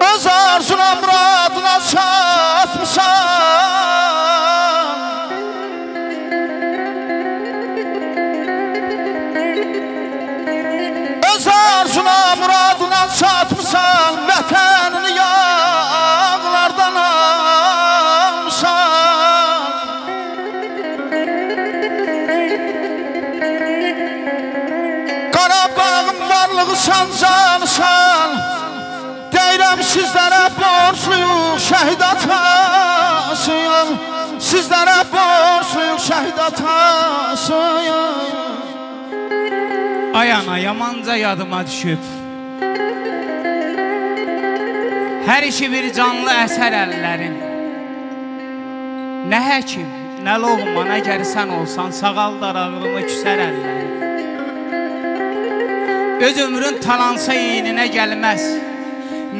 Öz arzuna muradına çatmışam Öz arzuna muradına çatmışam Vətənini yağlardan almışam Qarabağın varlığı sancanışam Deyirəm sizlərə borçluyuq şəhid atasıyam. Sizlərə borçluyuq şəhid atasıyam. Ay ana yamanca yadıma düşüb. Hər işi bir canlı əsər əllərin. Nə həkim, nə loğma, nə gəri sən olsan Sağaldar ağrımı küsər əllərin. Öz ömrün talansa yeyninə gəlməz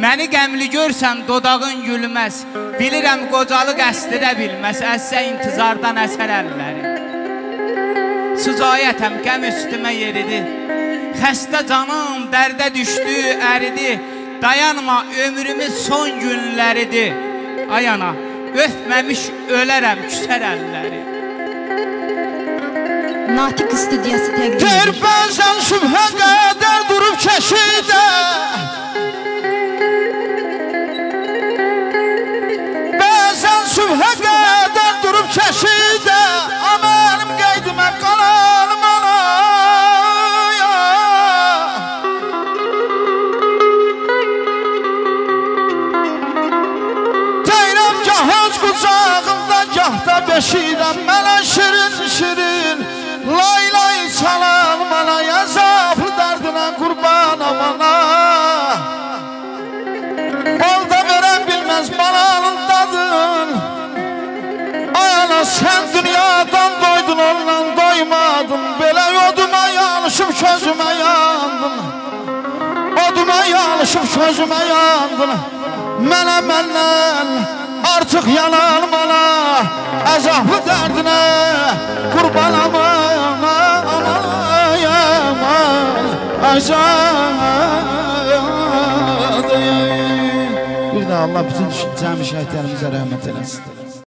Məni qəmli görsən dodağın gülməz. Bilirəm qocalı qəsdidə bilməz. Əssə intizardan əsər əllərin Sıcayətəm qəm üstümə yeridi. Xəstə canım dərdə düşdü, əridi. Dayanma ömrümün son günləridir. Ay ana, ötməmiş ölərəm küsər əlləri. Natiq studiyası təqdim edir. bəzən sübhə qədər durub kəşidə sübhə qədər durub kəşidə Aməlim qeydimə qalanım anaya Deyirəm gah öz qucağımda, gah da beşidən Mənə şirin şirin Lay Sən dünyadan doydun ondan doymadın. Belə yoduma yanışıb közümə yandın. Oduma yanışıb közümə yandın. Mənə məndən artıq yanan bana. Əzablı dərdinə qurban aman Aman Bir də Allah bütün cəmi şəhidlərimizə rəhmət eləsin